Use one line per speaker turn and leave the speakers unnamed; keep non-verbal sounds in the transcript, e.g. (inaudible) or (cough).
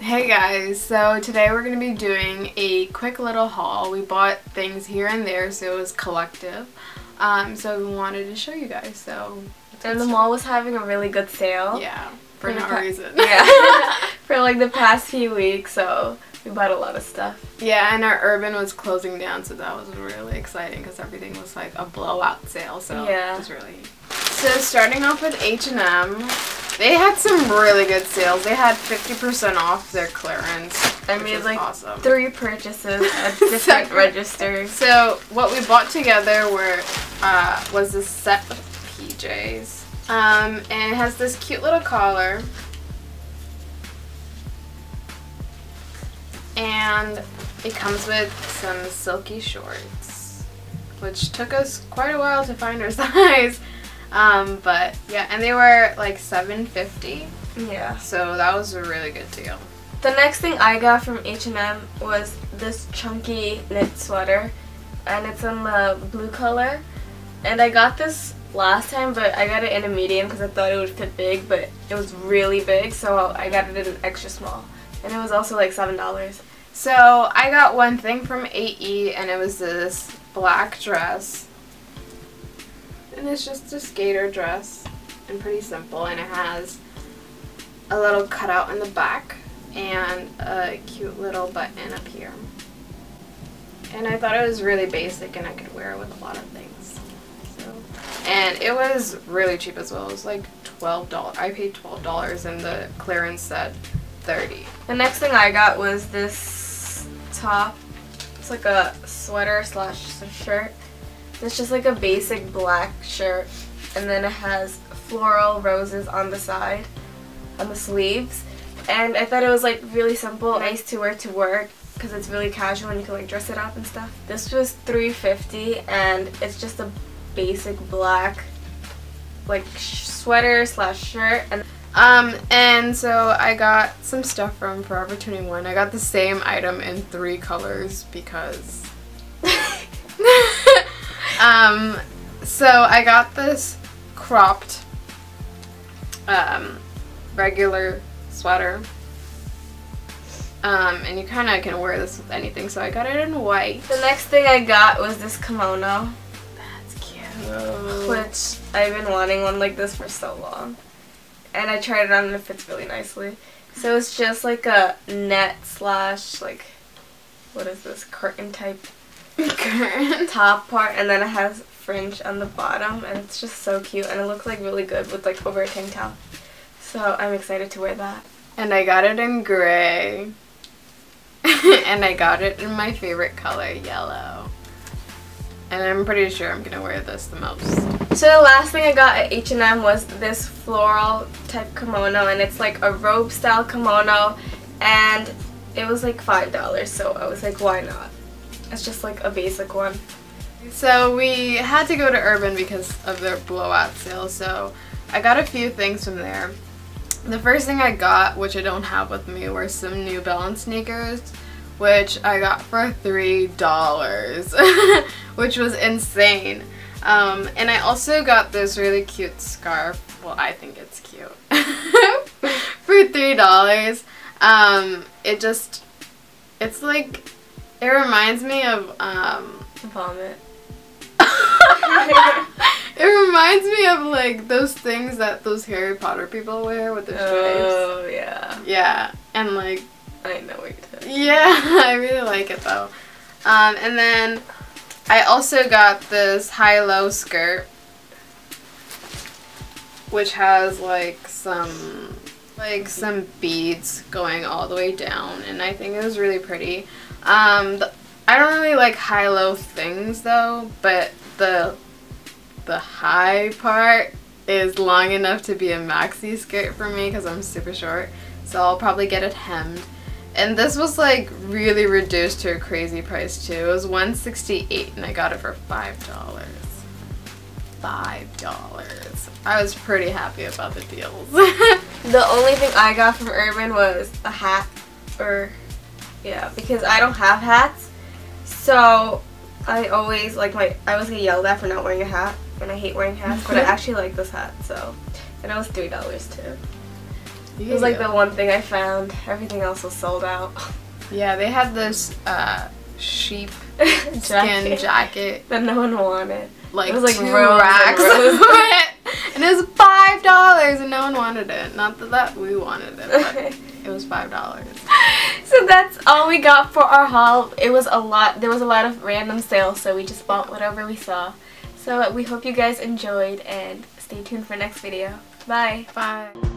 Hey guys, so today we're going to be doing a quick little haul. We bought things here and there, so it was collective. Um, so we wanted to show you guys, so...
And the mall was having a really good sale.
Yeah, for,
For
no reason.
Yeah. (laughs) For like the past few weeks, so we bought a lot of stuff.
yeah, and our urban was closing down, so that was really exciting because everything was like a blowout sale, so
Yeah.
it was really... So starting off with H&M, they had some really good sales. They had 50% off their clearance,
I made like
awesome.
three purchases at (laughs) different registers.
So what we bought together were uh, was this set of PJs, um, and it has this cute little collar, and it comes with some silky shorts, which took us quite a while to find our (laughs) size. Um, but yeah, and they were like seven fifty,
Yeah.
so that was a really good deal.
The next thing I got from H&M was this chunky knit sweater, and it's in the blue color. And I got this last time, but I got it in a medium because I thought it would fit big, but it was really big, so I got it in an extra small. And it was also like seven dollars.
So I got one thing from AE and it was this black dress. And it's just a skater dress and pretty simple and it has a little cutout in the back and a cute little button up here. And I thought it was really basic and I could wear it with a lot of things. So and it was really cheap as well. It was like twelve dollars. I paid twelve dollars and the clearance said thirty.
The next thing I got was this top. It's like a sweater slash shirt. It's just like a basic black shirt, and then it has floral roses on the side, on the sleeves. And I thought it was like really simple, nice to wear to work because it's really casual and you can like dress it up and stuff. This was 350 and it's just a basic black like sweater slash shirt and
Um, and so I got some stuff from Forever 21. I got the same item in three colors because. Um, so I got this cropped, um, regular sweater. Um, and you kind of can wear this with anything, so I got it in white.
The next thing I got was this kimono,
That's cute.
which I've been wanting one like this for so long. And I tried it on and it fits really nicely. So it's just like a net slash like what is this curtain type top part and then it has fringe on the bottom and it's just so cute and it looks like really good with like over a tank top. So I'm excited to wear that.
And I got it in gray. (laughs) and I got it in my favorite color, yellow. And I'm pretty sure I'm gonna wear this the most.
So the last thing I got at H&M was this floral type kimono and it's like a robe style kimono and it was like $5 so I was like why not? It's just like a basic one.
So we had to go to Urban because of their blowout sale, so I got a few things from there. The first thing I got, which I don't have with me, were some New Balance sneakers, which I got for $3, (laughs) which was insane. Um, and I also got this really cute scarf. Well, I think it's cute. (laughs) for $3. Um, it just, it's like, it reminds me of, um,
Vomit. (laughs)
it reminds me of like those things that those Harry Potter people wear with their stripes.
Oh yeah.
Yeah, and like
I know what you're talking
yeah, (laughs) I really like it though. Um, and then I also got this high-low skirt, which has like some like some beads going all the way down, and I think it was really pretty. Um, the, I don't really like high-low things though, but the the high part is long enough to be a maxi skirt for me because I'm super short. So I'll probably get it hemmed. And this was like really reduced to a crazy price too. It was 168 and I got it for five dollars. Five dollars. I was pretty happy about the deals. (laughs)
The only thing I got from Urban was a hat or yeah, because I don't have hats. So I always like my I always get yelled at for not wearing a hat and I hate wearing hats, but I (laughs) actually like this hat, so and it was three dollars too. It was like the one thing I found. Everything else was sold out. (laughs)
Yeah, they had this uh, sheep skin
Jacket.
jacket,
that no one wanted.
Like,
It was like
two
rows and
racks of (laughs) it. And it was five dollars and no one wanted it. Not that, that we wanted it, but it was five dollars. (laughs)
so that's all we got for our haul. It was a lot. There was a lot of random sales, so we just bought whatever we saw. So we hope you guys enjoyed and stay tuned for next video. Bye.
Bye.